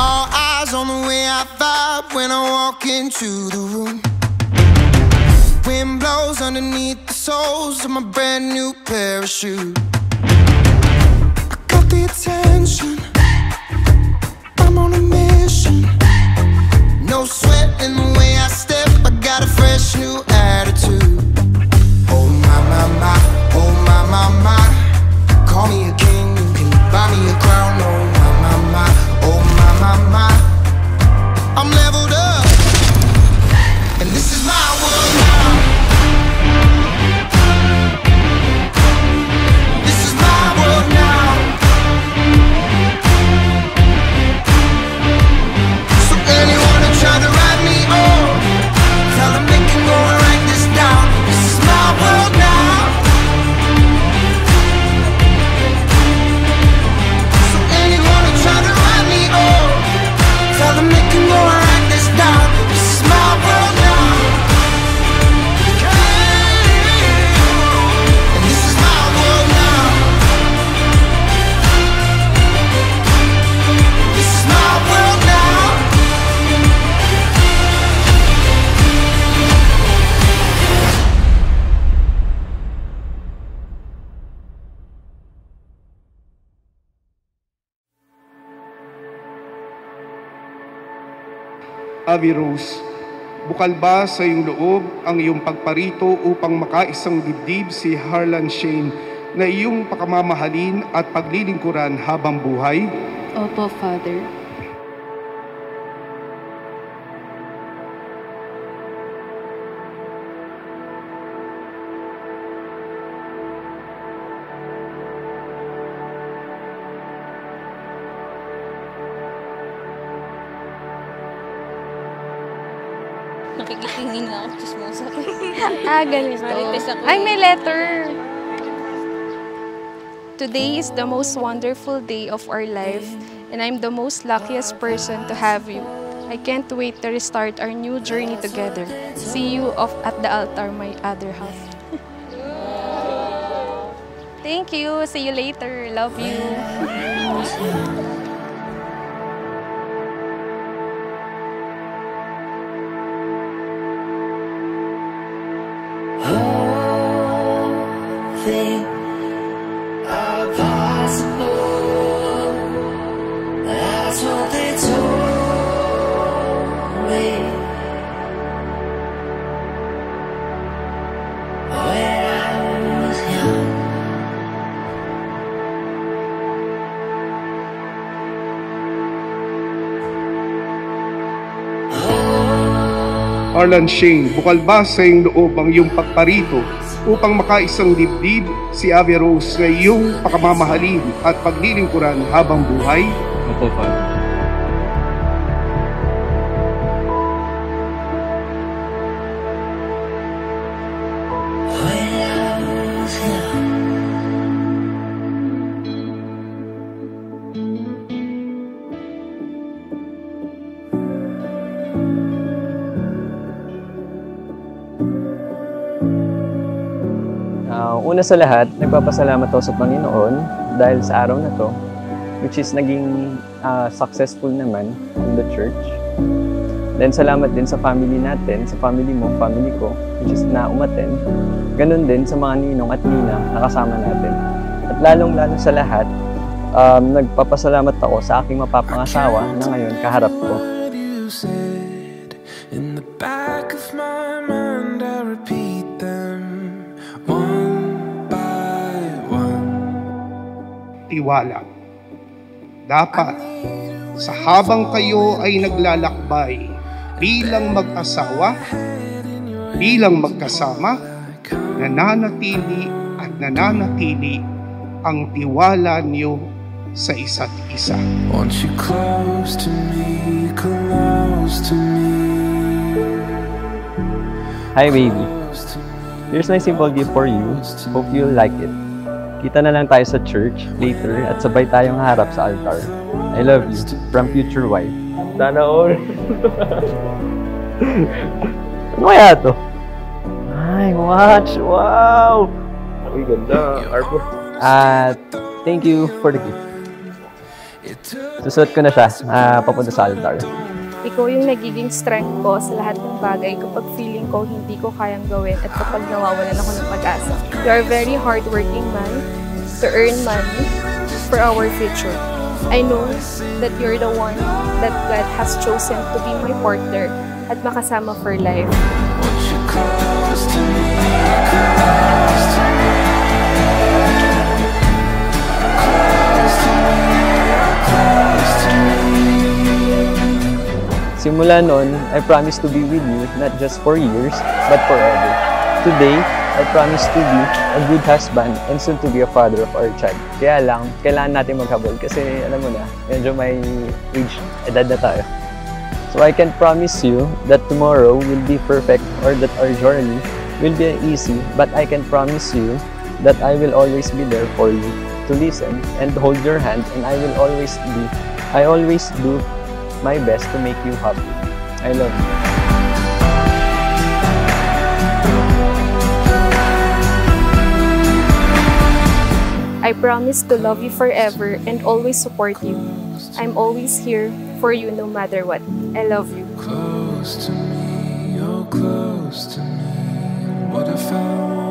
All eyes on the way I vibe when I walk into the room. Wind blows underneath the soles of my brand new shoes. I got the attention. I'm on a mission. No sweat in the way I step. I got a fresh new Avi Rose, bukal ba sa iyong loob ang iyong pagparito upang makaisang dibdib si Harlan Shane na iyong pakamamahalin at paglilingkuran habang buhay? Opo, Father. Nakikitingin na ako, chismosa ko. Ah, ganito. Marites ako Ay, may letter. Today is the most wonderful day of our life, and I'm the most luckiest person to have you. I can't wait to restart our new journey together. See you off at the altar, my other half. Thank you. See you later. Love you. Harlan Shane, bukal ba sa iyong loob ang iyong pagparito upang makaisang dibdib si Avi Rose na iyong pakamamahalin at paglilingkuran habang buhay? Opo, Father. Ah, una sa lahat, nagpapasalamat ako sa Panginoon dahil sa araw na to, which is naging ah, successful naman in the church. Then salamat din sa family natin, sa family mo, family ko, which is na umaten. Ganun din sa mga ninong at nina na kasama natin. At lalong-lalo sa lahat, um, nagpapasalamat ako sa aking mapapangasawa na ngayon kaharap ko. In the back of my Tiwala. Dapat, sa habang kayo ay naglalakbay bilang mag-asawa, bilang magkasama, nananatili at nananatili ang tiwala niyo sa isa't isa. Want you close to me, close to me, Hi baby, here's my simple gift for you. Hope you'll like it. Kita na lang tayo sa church later at sabay tayong harap sa altar. I love you from future wife. Sana all. ano kaya to? Ay, watch! Wow! Uy, ganda. Arbo. At thank you for the gift. Susuot ko na siya ah, papunta sa altar. Ikaw yung nagiging strength ko sa lahat ng bagay kapag feeling ko hindi ko kayang gawin at kapag nawawalan ako ng pag-asa. You are very hardworking man to earn money for our future. I know that you're the one that God has chosen to be my partner at makasama for life. Simula noon, I promise to be with you not just for years, but forever. Today, I promise to be a good husband and soon to be a father of our child. Kaya lang, kailangan natin maghabol kasi alam mo na, medyo may age, edad na tayo. So I can promise you that tomorrow will be perfect or that our journey will be easy, but I can promise you that I will always be there for you to listen and hold your hand and I will always be, I always do my best to make you happy. I love you. I promise to love you forever and always support you. I'm always here for you no matter what. I love you. Close to me, you're close to me. What if I